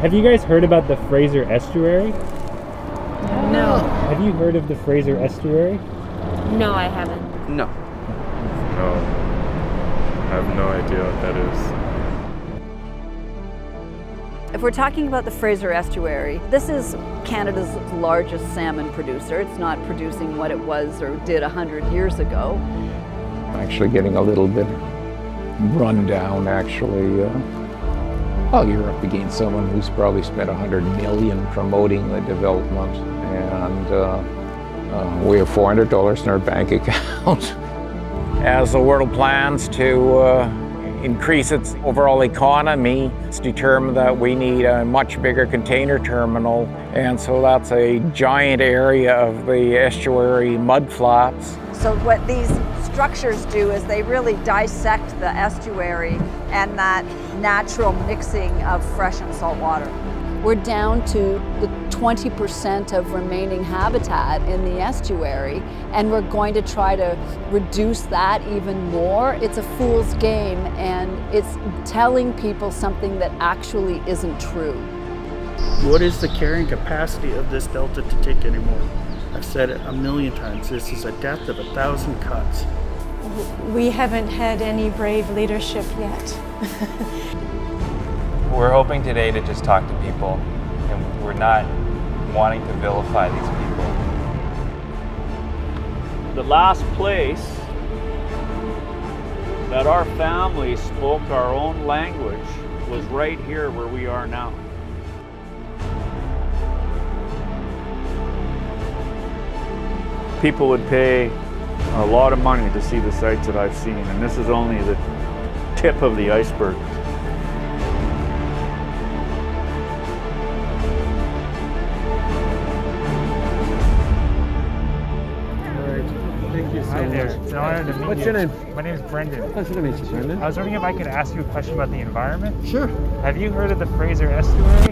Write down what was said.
Have you guys heard about the Fraser Estuary? No. Have you heard of the Fraser Estuary? No, I haven't. No. No. I have no idea what that is. If we're talking about the Fraser Estuary, this is Canada's largest salmon producer. It's not producing what it was or did 100 years ago. Actually getting a little bit run down, actually. Uh, well, you're up against someone who's probably spent 100 million promoting the development, and uh, uh, we have $400 in our bank account. As the world plans to uh, increase its overall economy. It's determined that we need a much bigger container terminal, and so that's a giant area of the estuary mudflats. So what these structures do is they really dissect the estuary and that natural mixing of fresh and salt water. We're down to the 20% of remaining habitat in the estuary, and we're going to try to reduce that even more. It's a fool's game, and it's telling people something that actually isn't true. What is the carrying capacity of this delta to take anymore? I've said it a million times. This is a death of a thousand cuts. We haven't had any brave leadership yet. We're hoping today to just talk to people, and we're not wanting to vilify these people. The last place that our family spoke our own language was right here where we are now. People would pay a lot of money to see the sights that I've seen, and this is only the tip of the iceberg. Alright, thank you Hi there. It's an honor to meet What's you. your name? My name is Brendan. Pleasure to meet you, Brendan. I was wondering if I could ask you a question about the environment. Sure. Have you heard of the Fraser Estuary?